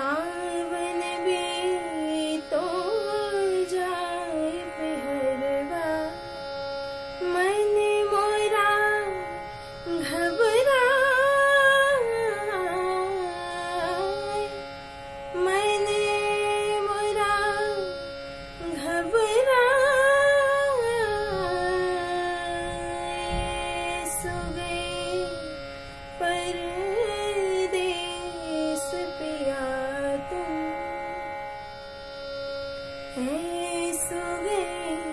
嗯 so Sugi.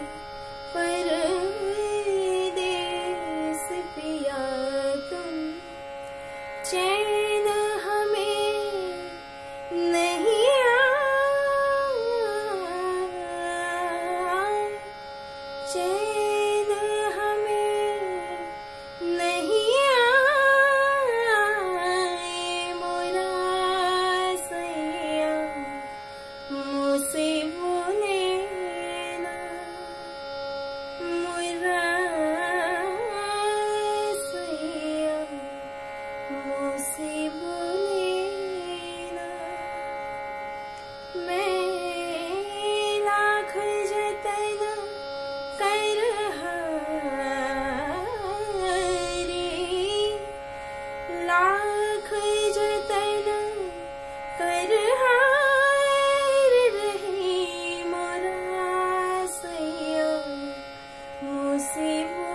मुझसे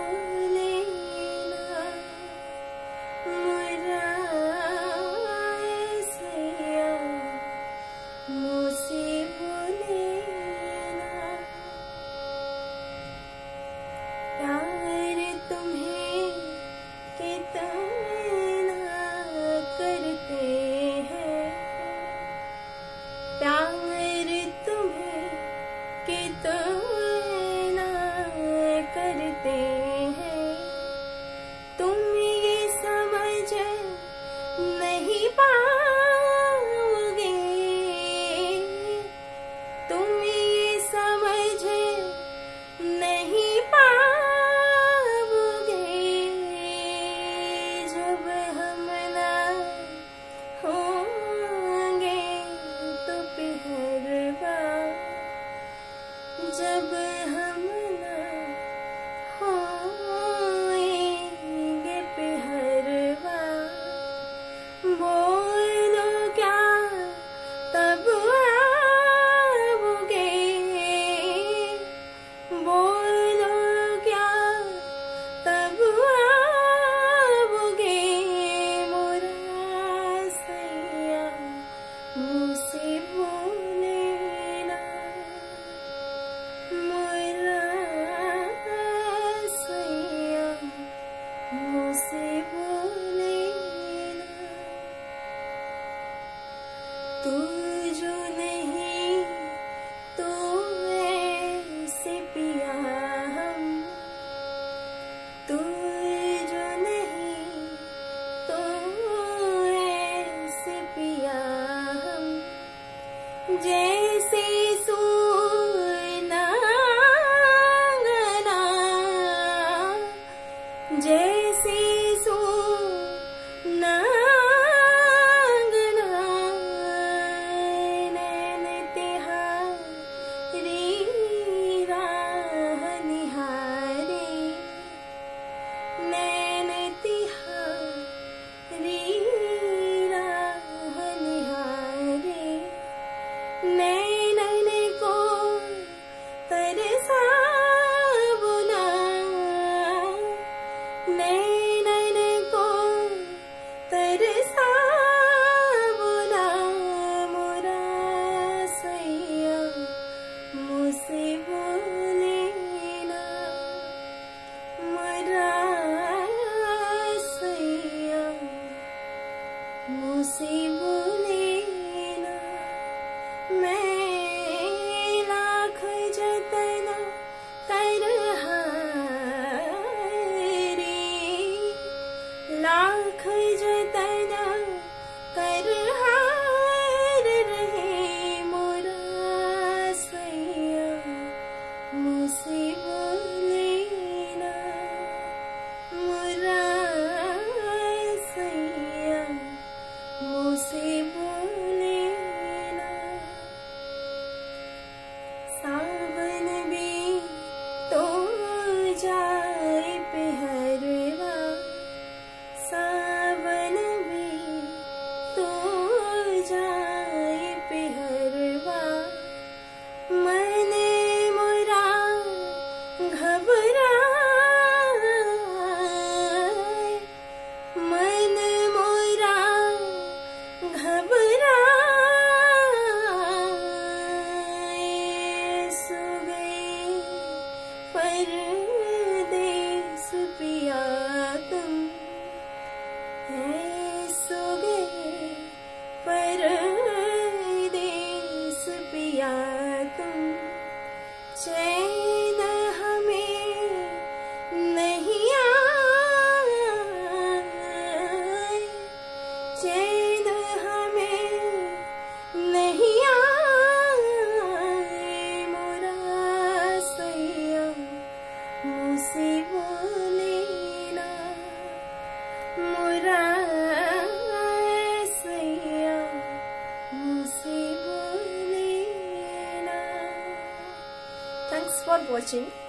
मुझसे चैन हमें नहीं आए। हमें नहीं आए। मोरा सैया बोले ना मोरा for watching.